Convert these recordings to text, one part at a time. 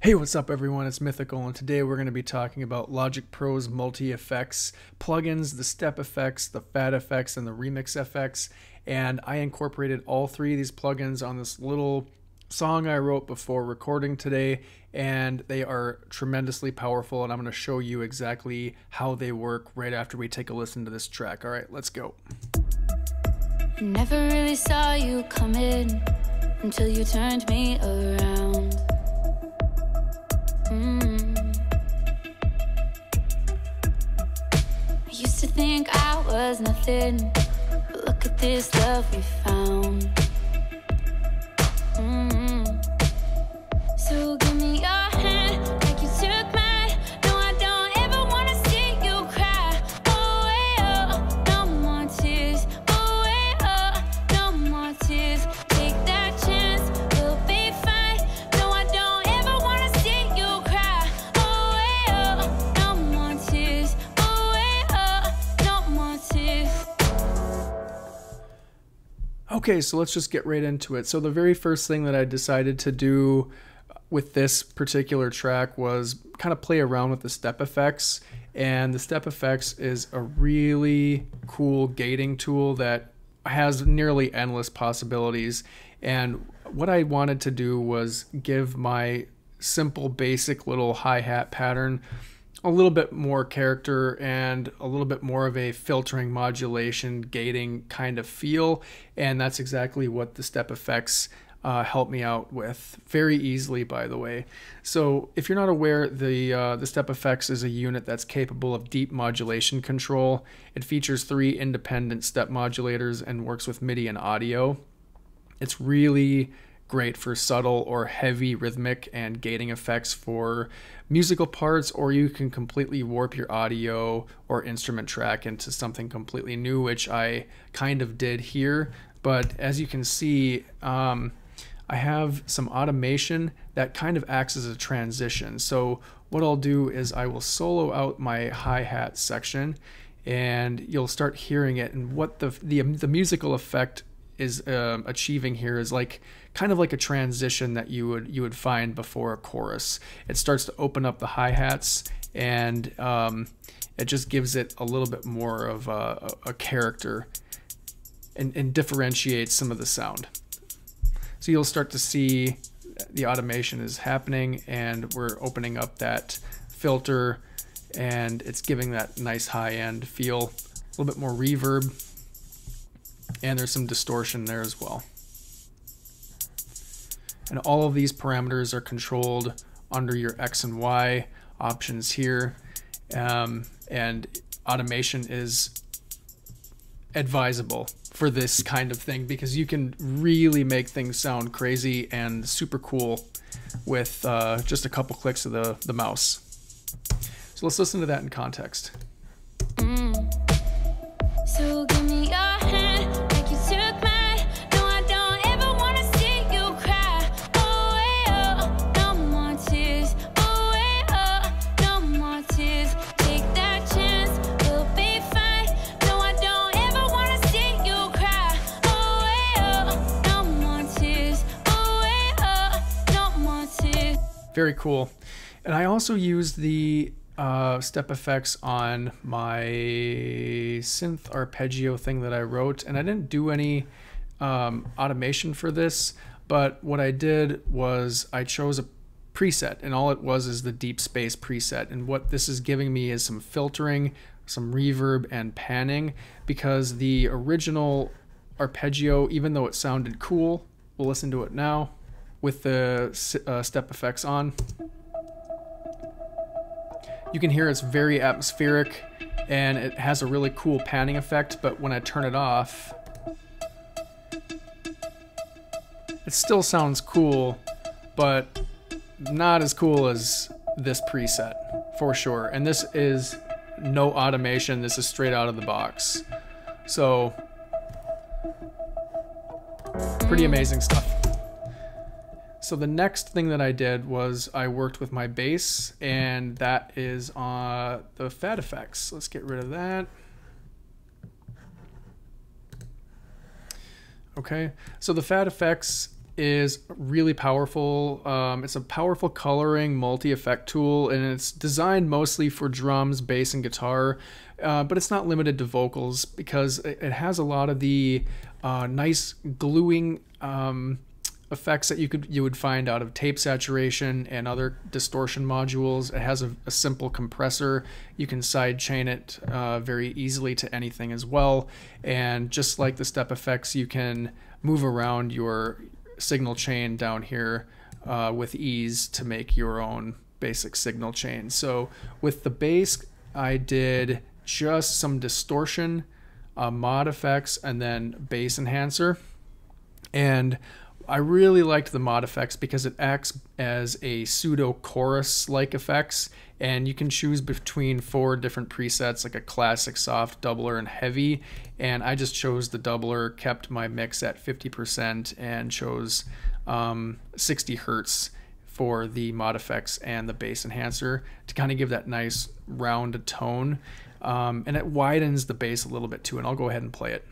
Hey, what's up, everyone? It's Mythical, and today we're going to be talking about Logic Pro's multi effects plugins, the step effects, the Phat effects, and the remix effects. And I incorporated all three of these plugins on this little song I wrote before recording today, and they are tremendously powerful. And I'm going to show you exactly how they work right after we take a listen to this track. All right, let's go. Never really saw you coming until you turned me around. Was nothing, but look at this love we found. Okay, so let's just get right into it. So, the very first thing that I decided to do with this particular track was kind of play around with the step effects. And the step effects is a really cool gating tool that has nearly endless possibilities. And what I wanted to do was give my simple, basic little hi hat pattern a little bit more character and a little bit more of a filtering modulation gating kind of feel. And that's exactly what the step effects uh, help me out with very easily by the way. So if you're not aware the uh, the step effects is a unit that's capable of deep modulation control. It features three independent step modulators and works with midi and audio. It's really great for subtle or heavy rhythmic and gating effects for musical parts, or you can completely warp your audio or instrument track into something completely new, which I kind of did here. But as you can see, um, I have some automation that kind of acts as a transition. So what I'll do is I will solo out my hi-hat section and you'll start hearing it and what the the, the musical effect is um, achieving here is like kind of like a transition that you would you would find before a chorus. It starts to open up the hi hats and um, it just gives it a little bit more of a, a character and, and differentiates some of the sound. So you'll start to see the automation is happening and we're opening up that filter and it's giving that nice high end feel, a little bit more reverb and there's some distortion there as well. And all of these parameters are controlled under your X and Y options here. Um, and automation is advisable for this kind of thing because you can really make things sound crazy and super cool with uh, just a couple clicks of the, the mouse. So let's listen to that in context. So Very cool. And I also used the uh, step effects on my synth arpeggio thing that I wrote, and I didn't do any um, automation for this. But what I did was I chose a preset, and all it was is the deep space preset. And what this is giving me is some filtering, some reverb, and panning because the original arpeggio, even though it sounded cool, we'll listen to it now with the uh, step effects on. You can hear it's very atmospheric and it has a really cool panning effect, but when I turn it off, it still sounds cool, but not as cool as this preset for sure. And this is no automation, this is straight out of the box. So, pretty amazing stuff. So the next thing that I did was I worked with my bass, and that is uh, the Phat Effects. Let's get rid of that. Okay, so the Phat Effects is really powerful. Um, it's a powerful coloring multi effect tool, and it's designed mostly for drums, bass, and guitar. Uh, but it's not limited to vocals because it, it has a lot of the uh, nice gluing um, effects that you could you would find out of tape saturation and other distortion modules. It has a, a simple compressor. You can sidechain it uh, very easily to anything as well. And just like the step effects, you can move around your signal chain down here uh, with ease to make your own basic signal chain. So with the bass, I did just some distortion, uh, mod effects, and then bass enhancer. And I really liked the mod effects because it acts as a pseudo chorus like effects, and you can choose between four different presets like a classic, soft, doubler, and heavy. And I just chose the doubler, kept my mix at 50%, and chose um, 60 hertz for the mod effects and the bass enhancer to kind of give that nice round tone. Um, and it widens the bass a little bit too, and I'll go ahead and play it.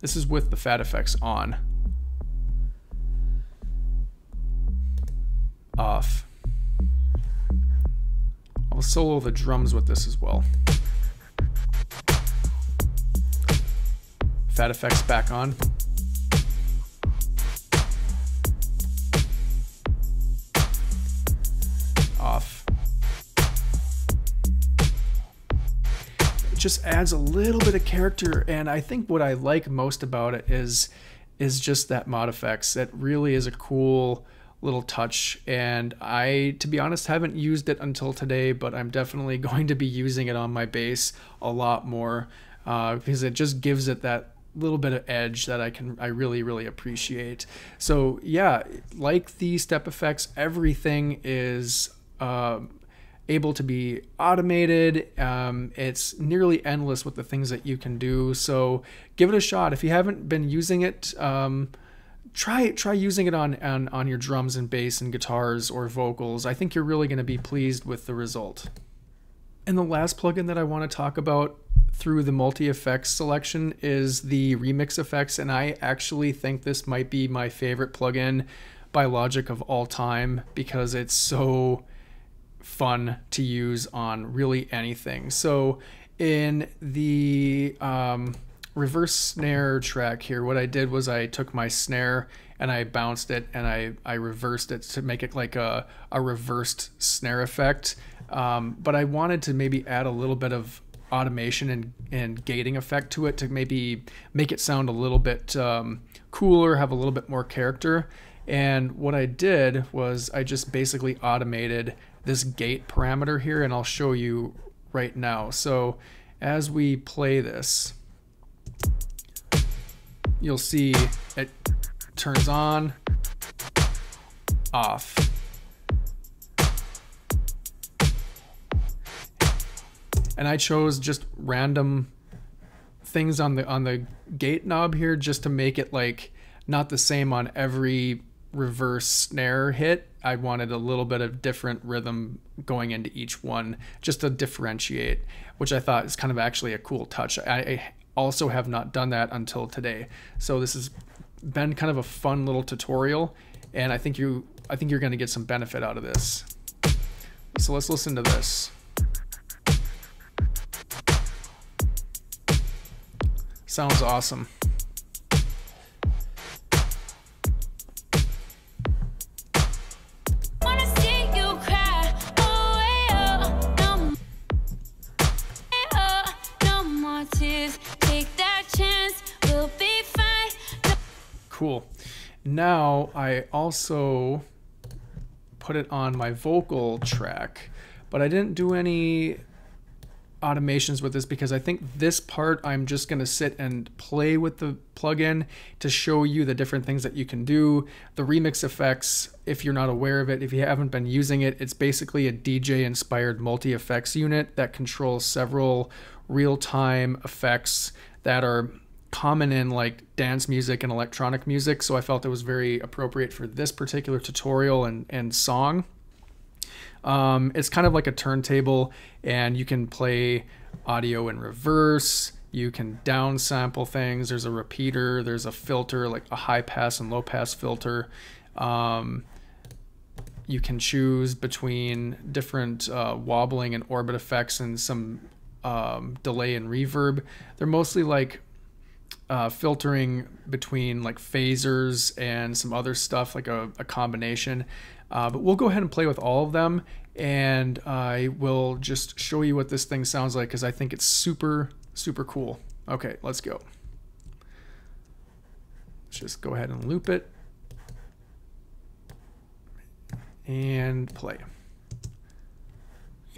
This is with the Phat effects on. Off. I'll solo the drums with this as well. Phat effects back on. Off. It just adds a little bit of character and I think what I like most about it is is just that mod effects. That really is a cool little touch and I to be honest haven't used it until today but I'm definitely going to be using it on my bass a lot more uh, because it just gives it that little bit of edge that I can I really really appreciate. So yeah like the step effects everything is uh, able to be automated. Um, it's nearly endless with the things that you can do. So give it a shot. If you haven't been using it um, try try using it on, on on your drums and bass and guitars or vocals. I think you're really going to be pleased with the result. And the last plugin that I want to talk about through the multi effects selection is the remix effects and I actually think this might be my favorite plugin by Logic of all time because it's so fun to use on really anything. So in the um, reverse snare track here, what I did was I took my snare and I bounced it and I, I reversed it to make it like a, a reversed snare effect. Um, but I wanted to maybe add a little bit of automation and, and gating effect to it to maybe make it sound a little bit um, cooler, have a little bit more character. And what I did was I just basically automated this gate parameter here, and I'll show you right now. So as we play this, you'll see it turns on, off. And I chose just random things on the on the gate knob here just to make it like not the same on every reverse snare hit. I wanted a little bit of different rhythm going into each one just to differentiate, which I thought is kind of actually a cool touch. I, I also have not done that until today. So this has been kind of a fun little tutorial and I think you I think you're going to get some benefit out of this. So let's listen to this. Sounds awesome. Chance. We'll be fine. Cool. Now I also put it on my vocal track, but I didn't do any automations with this because I think this part I'm just going to sit and play with the plugin to show you the different things that you can do. The remix effects, if you're not aware of it, if you haven't been using it, it's basically a DJ inspired multi effects unit that controls several real time effects that are common in like dance music and electronic music. So I felt it was very appropriate for this particular tutorial and, and song. Um, it's kind of like a turntable, and you can play audio in reverse You can downsample things. There's a repeater. There's a filter, like a high pass and low pass filter. Um, you can choose between different uh, wobbling and orbit effects and some um, delay and reverb. They're mostly like uh, filtering between like phasers and some other stuff, like a, a combination. Uh, but we'll go ahead and play with all of them, and I will just show you what this thing sounds like because I think it's super, super cool. Okay, let's go. Let's just go ahead and loop it and play.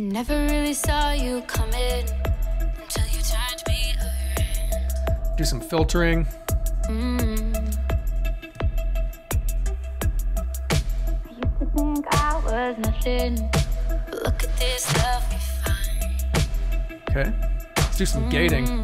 Never really saw you coming until you turned me around. Do some filtering. Mm. I used to think I was nothing. Look at this love we find. Okay, let's do some gating.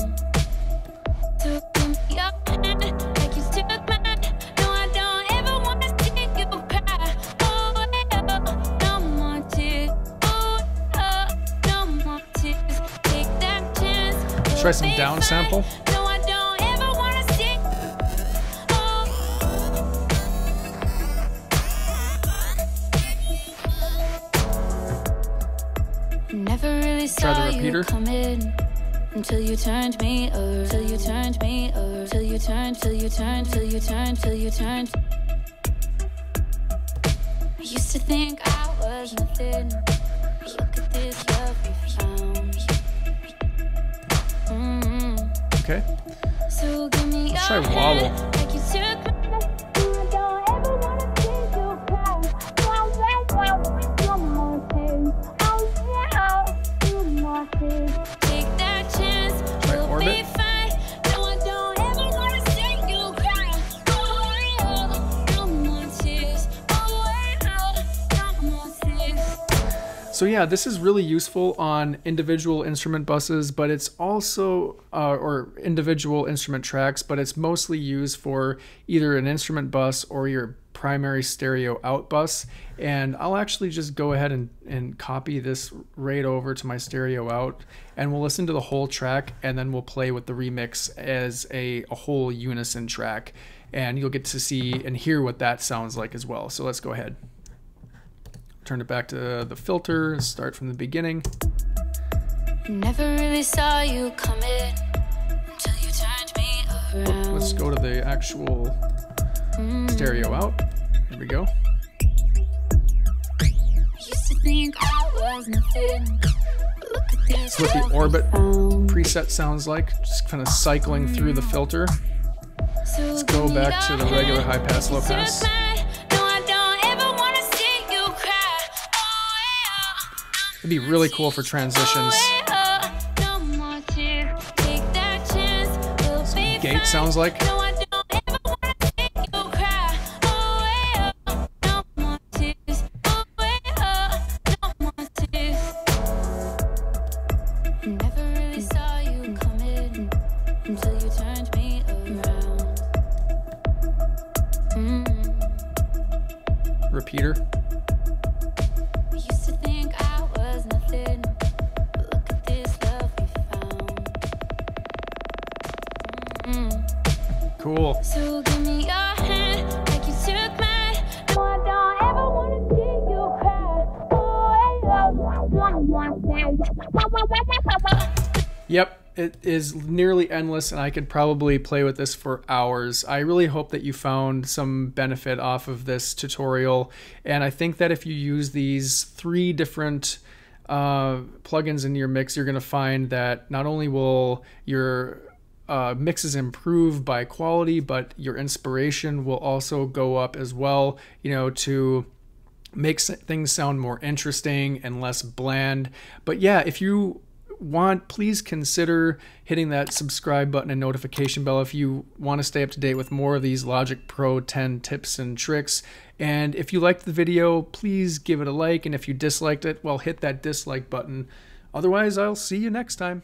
Try some down sample. I don't ever wanna see. Never really Try the saw repeater. you coming until you turned me over. Till you turned me over. Till you turned. Till you turned. Till you turned. Till you turned. I used to think I was nothing. Look at this love we found. Okay, So give me Let's try wobble. So yeah, this is really useful on individual instrument buses, but it's also uh, or individual instrument tracks, but it's mostly used for either an instrument bus or your primary stereo out bus. And I'll actually just go ahead and, and copy this right over to my stereo out and we'll listen to the whole track and then we'll play with the remix as a, a whole unison track. And you'll get to see and hear what that sounds like as well. So let's go ahead turn it back to the filter, start from the beginning. Never really saw you coming until you turned me around. Let's go to the actual mm-hmm. stereo out. Here we go. Used to think I was nothing. But look at this That's what the orbit preset sounds like, just kind of cycling through the mm-hmm. filter. Let's go back to the regular high pass, low pass. It'd be really cool for transitions. Yeah. No more tears. Take that chance. We'll be Gate sounds like. Yep, it is nearly endless, and I could probably play with this for hours. I really hope that you found some benefit off of this tutorial, and I think that if you use these three different uh, plugins in your mix, you're going to find that not only will your uh, mixes improve by quality, but your inspiration will also go up as well. You know, to make things sound more interesting and less bland. But yeah, if you want, please consider hitting that subscribe button and notification bell if you want to stay up to date with more of these Logic Pro 10 tips and tricks. And if you liked the video, please give it a like. And if you disliked it, well, hit that dislike button. Otherwise, I'll see you next time.